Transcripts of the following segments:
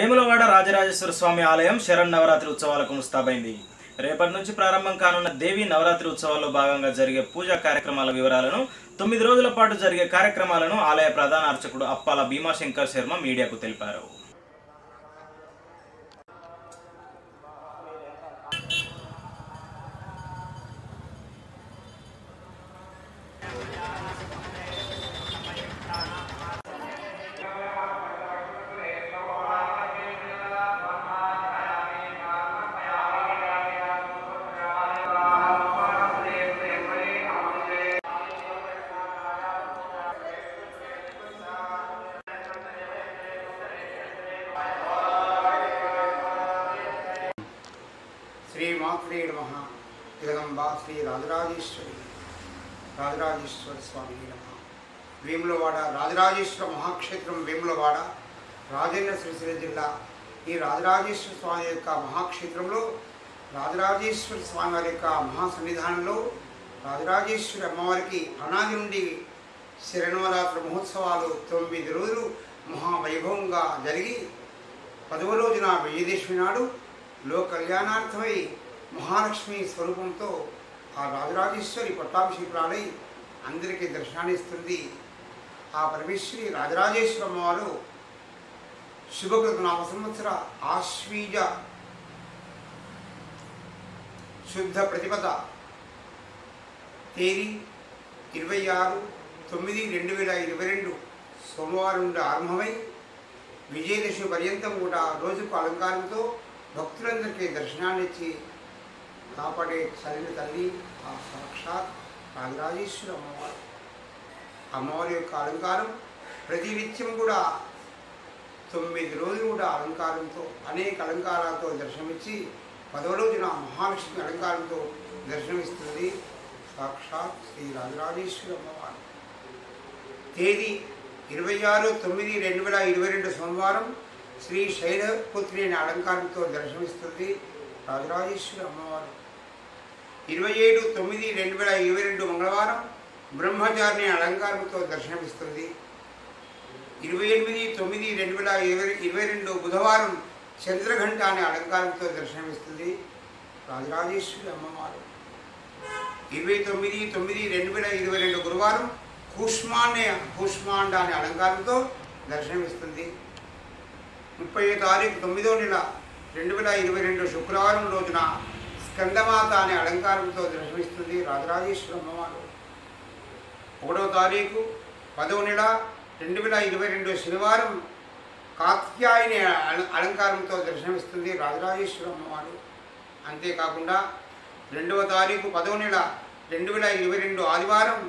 వేములవాడ రాజరాజేశ్వర స్వామి ఆలయం శరణ్ నవరాత్రి ఉత్సవాలకు ముస్తాబైంది. రేపటి నుంచి ప్రారంభం కానున్న దేవి నవరాత్రి ఉత్సవాల్లో భాగంగా జరిగే పూజా కార్యక్రమాల వివరాలను తొమ్మిది రోజుల పాటు జరిగే కార్యక్రమాలను ఆలయ ప్రధాన అర్చకుడు అప్పాల భీమాశంకర్ శర్మ మీడియాకు తెలిపారు. శ్రీ మాత్రే నమ జగదంబా శ్రీ రాజరాజేశ్వరి రాజరాజేశ్వర స్వామి నమ వేములవాడ రాజరాజేశ్వర మహాక్షేత్రం వేములవాడ రాజేంద్ర సిరిసిల్ల జిల్లా ఈ రాజరాజేశ్వర స్వామి యొక్క మహాక్షేత్రంలో రాజరాజేశ్వర స్వామి వారి యొక్క మహాసన్నిధానంలో రాజరాజేశ్వరి అమ్మవారికి అనాది నుండి శరణవరాత్రి మహోత్సవాలు తొమ్మిది రోజులు మహావైభవంగా జరిగి పదవ రోజున విజయదశమి నాడు లోక కళ్యాణార్థమై మహాలక్ష్మి స్వరూపంతో ఆ రాజరాజేశ్వరి పట్టాభిషేకురాలై అందరికీ దర్శనాన్నిస్తుంది. ఆ పరమేశ్వరి రాజరాజేశ్వర అమ్మవారు శుభకృత నామ సంవత్సర ఆశ్వీజ శుద్ధ ప్రతిపద తేదీ ఇరవై ఆరు తొమ్మిది రెండు వేల ఇరవై రెండు సోమవారం నుండి ఆరంభమై విజయదశమి పర్యంతం కూడా రోజుకు అలంకారంతో భక్తులందరికీ దర్శనాన్నిచ్చి కాపాడే చదివిన తల్లి ఆ సాక్షాత్ రాజరాజేశ్వరి అమ్మవారు. అమ్మవారి యొక్క అలంకారం ప్రతి నిత్యం కూడా తొమ్మిది రోజులు కూడా అలంకారంతో అనేక అలంకారాలతో దర్శనమిచ్చి పదవ రోజున మహాలక్ష్మి అలంకారంతో దర్శనమిస్తుంది సాక్షాత్ శ్రీ రాజరాజేశ్వరి అమ్మవారు. తేదీ ఇరవై ఆరు తొమ్మిది రెండు వేల ఇరవై రెండు సోమవారం శ్రీ శైలపుత్రి అనే అలంకారంతో దర్శనమిస్తుంది. రాజరాజేశ్వరి అమ్మవారు ఇరవై ఏడు తొమ్మిది రెండు వేల ఇరవై రెండు మంగళవారం బ్రహ్మచారిని అలంకారంతో దర్శనమిస్తుంది. ఇరవై ఎనిమిది తొమ్మిది రెండు వేల ఇరవై ఇరవై రెండు బుధవారం చంద్రఘంట అనే అలంకారంతో దర్శనమిస్తుంది. రాజరాజేశ్వరి అమ్మవారు ఇరవై తొమ్మిది తొమ్మిది రెండు వేల ఇరవై రెండు గురువారం కూష్మాండే కూష్మాండ అనే అలంకారంతో దర్శనమిస్తుంది. ముప్పై తారీఖు తొమ్మిదో నెల రెండు వేల ఇరవై రెండు శుక్రవారం రోజున స్కందమాత అనే అలంకారంతో దర్శనమిస్తుంది రాజరాజేశ్వర అమ్మవారు. ఒకటో తారీఖు పదవ నెల రెండు వేల ఇరవై రెండు శనివారం కాత్యాయని అలంకారంతో దర్శనమిస్తుంది రాజరాజేశ్వర అమ్మవారు. అంతేకాకుండా రెండవ తారీఖు పదవ నెల రెండు వేల ఇరవై రెండు ఆదివారం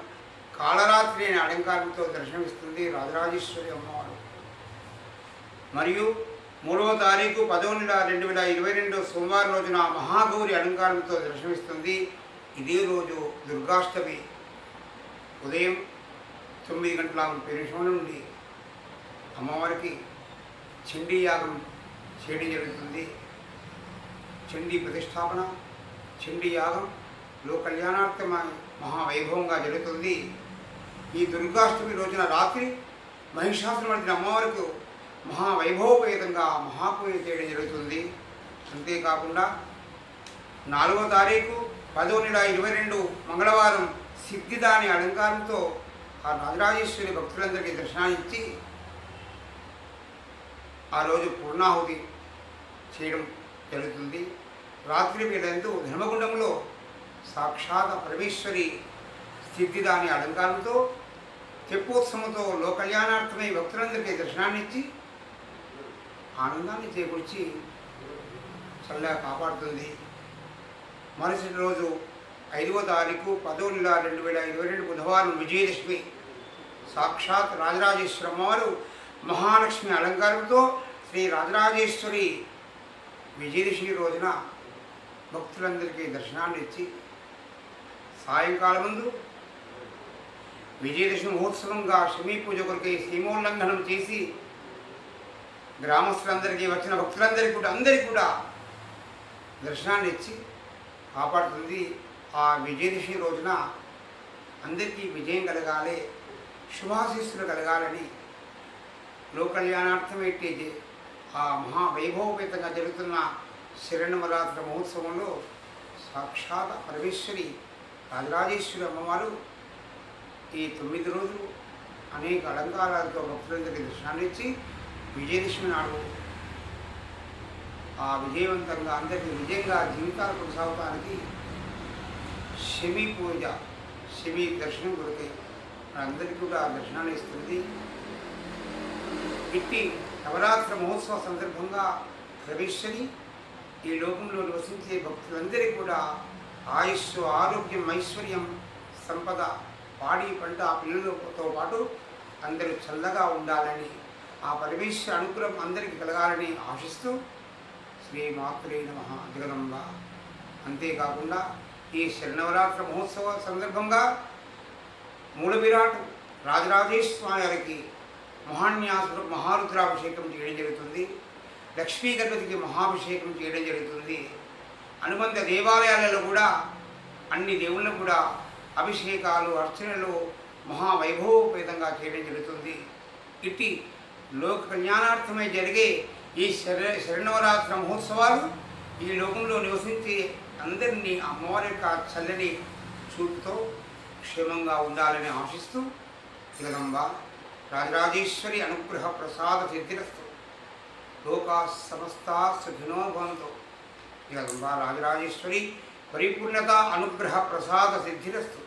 కాళరాత్రి అనే అలంకారంతో దర్శనమిస్తుంది రాజరాజేశ్వరి అమ్మవారు. మరియు మూడవ తారీఖు పదవ నెల రెండు వేల ఇరవై రెండు సోమవారం రోజున మహాగౌరి అలంకారంతో దర్శనమిస్తుంది. ఇదే రోజు దుర్గాష్టమి ఉదయం తొమ్మిది గంటల ముప్పై నిమిషం నుండి అమ్మవారికి చండీ యాగం చేయడం జరుగుతుంది. చండీ ప్రతిష్టాపన చండీ యాగం లో కళ్యాణార్థమై మహావైభవంగా జరుగుతుంది. ఈ దుర్గాష్టమి రోజున రాత్రి మహిషాసురమర్దిన అమ్మవారికి మహావైభవపేతంగా మహాపూజ చేయడం జరుగుతుంది. అంతేకాకుండా నాలుగో తారీఖు పదో నెల ఇరవై రెండు మంగళవారం సిద్ధిదాని అలంకారంతో ఆ రాజరాజేశ్వరి భక్తులందరికీ దర్శనాన్నిచ్చి ఆ రోజు పూర్ణాహుతి చేయడం జరుగుతుంది. రాత్రి వేళందు ధర్మగుండంలో సాక్షాత్ పరమేశ్వరి సిద్ధిదాని అలంకారంతో తెప్పోత్సవంతో లోకల్యాణార్థమై భక్తులందరికీ దర్శనాన్ని ఇచ్చి ఆనందాన్ని చేకూర్చి చల్లగా కాపాడుతుంది. మరుసటి రోజు ఐదవ తారీఖు పదో నెల రెండు వేల ఇరవై రెండు బుధవారం విజయదశమి సాక్షాత్ రాజరాజేశ్వరి అమ్మవారు మహాలక్ష్మి అలంకారంతో శ్రీ రాజరాజేశ్వరి విజయదశమి రోజున భక్తులందరికీ దర్శనాన్ని ఇచ్చి సాయంకాలం ముందు విజయదశమి మహోత్సవంగా శమీ పూజ కొరకై సీమోల్లంఘనం చేసి గ్రామస్తులందరికీ వచ్చిన భక్తులందరికీ కూడా అందరికీ కూడా దర్శనాన్ని ఇచ్చి కాపాడుతుంది. ఆ విజయదశమి రోజున అందరికీ విజయం కలగాలి శుభాశీస్సులు కలగాలని లోకల్యాణార్థమైతే ఆ మహావైభవపేతంగా జరుగుతున్న శరణవరాత్రి మహోత్సవంలో సాక్షాత్ పరమేశ్వరి రాజరాజేశ్వరి అమ్మవారు ఈ తొమ్మిది రోజులు అనేక అలంకారాలతో భక్తులందరికీ దర్శనాన్నిచ్చి విజయదశమి నాడు ఆ విజయవంతంగా అందరికీ విజయంగా జీవితాలు కొనసాగడానికి శమి పూజ శమి దర్శనం కొరకై అందరికీ కూడా దర్శనాన్ని ఇస్తుంది. ఇట్టి నవరాత్రి మహోత్సవ సందర్భంగా ప్రవేశని ఈ లోకంలో నివసించే భక్తులందరికీ కూడా ఆయుష్ ఆరోగ్యం ఐశ్వర్యం సంపద పాడి పంట ఆ పిల్లలతో పాటు అందరూ చల్లగా ఉండాలని ఆ పరమేశ్వర అనుగ్రహం అందరికీ కలగాలని ఆశిస్తూ శ్రీ మాత్రే నమ జగదంబ అంతేకాకుండా ఈ శరణవరాత్రి మహోత్సవ సందర్భంగా మూల రాజరాజేశ్వరి గారికి మహాన్యాసుడు మహారుద్రాభిషేకం చేయడం జరుగుతుంది. లక్ష్మీ గణపతికి మహాభిషేకం చేయడం జరుగుతుంది. అనుబంధ దేవాలయాలలో కూడా అన్ని దేవుళ్ళకు కూడా అభిషేకాలు అర్చనలు మహావైభవోపేతంగా చేయడం జరుగుతుంది. ఇట్టి లోక కళ్యాణార్థమై జరిగే ఈ శర శరణవరాత్రి మహోత్సవాలు ఈ లోకంలో నివసించే అందరినీ అమ్మవారి యొక్క చల్లని చూపుతో క్షేమంగా ఉండాలని ఆశిస్తూ జగదంబ రాజరాజేశ్వరి అనుగ్రహ ప్రసాద సిద్ధిరస్తు లోకా సమస్త సుఖినో భవంతు. జగదంబ రాజరాజేశ్వరి పరిపూర్ణత అనుగ్రహ ప్రసాద సిద్ధిరస్తు